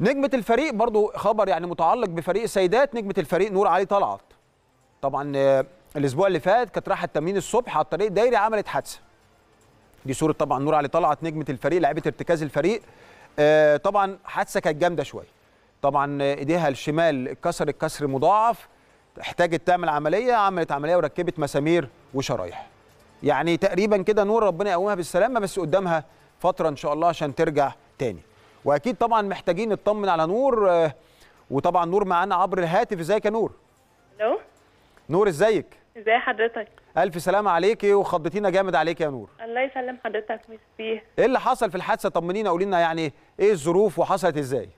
نجمة الفريق برضو خبر يعني متعلق بفريق السيدات نجمة الفريق نور علي طلعت. طبعا آه، الأسبوع اللي فات كانت رايحة التمرين الصبح على الطريق الدائري عملت حادثة. دي صورة طبعا نور علي طلعت نجمة الفريق لاعبة ارتكاز الفريق. آه، طبعا حادثة كانت جامدة شوية. طبعا آه، إيديها الشمال اتكسر الكسر مضاعف احتاجت تعمل عملية عملت عملية وركبت مسامير وشرايح. يعني تقريبا كده نور ربنا يقومها بالسلامة بس قدامها فترة إن شاء الله عشان ترجع تاني. واكيد طبعا محتاجين نطمن على نور آه، وطبعا نور معانا عبر الهاتف. ازيك يا نور؟ ألو؟ نور ازيك؟ ازي حضرتك؟ ألف سلامة عليكي وخضتينا جامد عليك يا نور. الله يسلم حضرتك ميرسي إيه اللي حصل في الحادثة؟ طمنينا قولي لنا يعني إيه الظروف وحصلت إزاي؟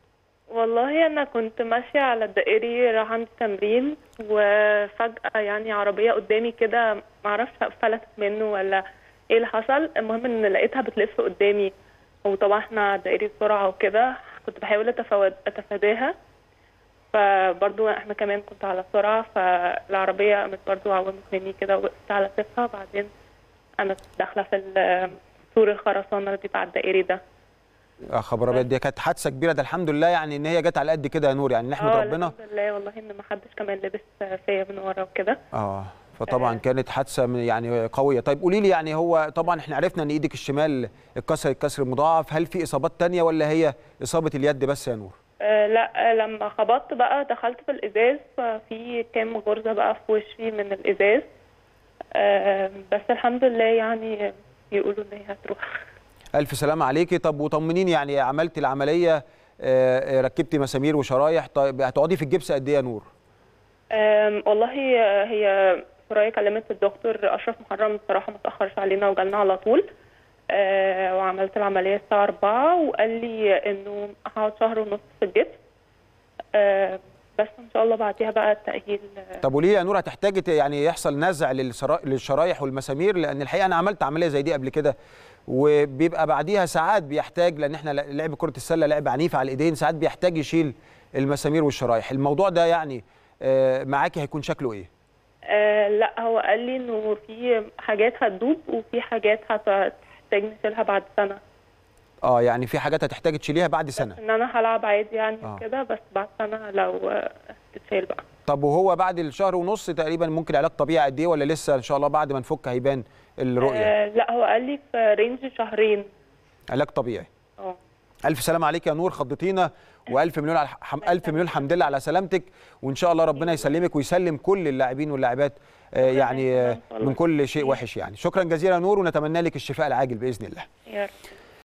والله أنا كنت ماشية على الدائري رايحة عندي تمرين وفجأة يعني عربية قدامي كده معرفش فلتت منه ولا إيه اللي حصل المهم إن لقيتها بتلف قدامي. وطبعا إحنا على الدائري بسرعة وكده كنت بحاول أتفاد- أتفاداها. فبرضو إحنا كمان كنت على سرعه فالعربية قامت برضو عومت مني كده وقفت على سيفها بعدين أنا داخلة في سور الخرسانة اللي على الدائري ده. يا خبر أبيض دي كانت حادثة كبيرة. ده الحمد لله يعني إن هي جت على قد كده يا نور يعني نحمد آه ربنا. الحمد لله والله إن ما حدش كمان لبس فيا من ورا وكده. آه. فطبعا. كانت حادثة يعني قوية. طيب قولي لي يعني هو طبعا إحنا عرفنا إن إيدك الشمال اتكسر الكسر مضاعف هل في إصابات تانية ولا هي إصابة اليد بس يا نور؟ آه لا آه، لما خبطت بقى دخلت في الإزاز ففي كام غرزة بقى في وشي من الإزاز. آه بس الحمد لله يعني يقولوا إن هي هتروح. ألف سلامة عليكي. طب وطمنيني يعني عملتي العملية آه، آه، ركبتي مسامير وشرايح. طيب هتقعدي في الجبس قد إيه يا نور؟ والله هي سرايا كلمت الدكتور أشرف محرم الصراحه ما تأخرش علينا وجالنا على طول آه وعملت العملية الساعة 4 وقال لي إنه هقعد شهر ونص في الجبس آه بس إن شاء الله بعديها بقى التأهيل آه، طب قولي لي يا نور هتحتاجي ت- يعني يحصل نزع للشرايح والمسامير؟ لأن الحقيقة أنا عملت عملية زي دي قبل كده وبيبقى بعديها ساعات بيحتاج لأن إحنا لعب كرة السلة لعب عنيف على الإيدين ساعات بيحتاج يشيل المسامير والشرايح. الموضوع ده يعني آه، معاكي هيكون شكله إيه؟ آه لا هو قال لي إنه في حاجات هتدوب وفي حاجات هتحتاج نشيلها بعد سنة. آه يعني في حاجات هتحتاج تشيليها بعد سنة. إن أنا هلعب عادي يعني آه. كده بس بعد سنة لو تتشيل بقى. طب وهو بعد الشهر ونص تقريبا ممكن علاج طبيعي قد إيه ولا لسه إن شاء الله بعد ما نفك هيبان الرؤية؟ آه لا هو قال لي في رينج شهرين. علاج طبيعي. آه. ألف سلام عليك يا نور خضتينا وألف مليون على حم... ألف مليون حمد لله على سلامتك. وإن شاء الله ربنا يسلمك ويسلم كل اللاعبين واللاعبات آه، يعني آه، من كل شيء وحش يعني. شكرا جزيلا يا نور ونتمنى لك الشفاء العاجل بإذن الله. يا رب.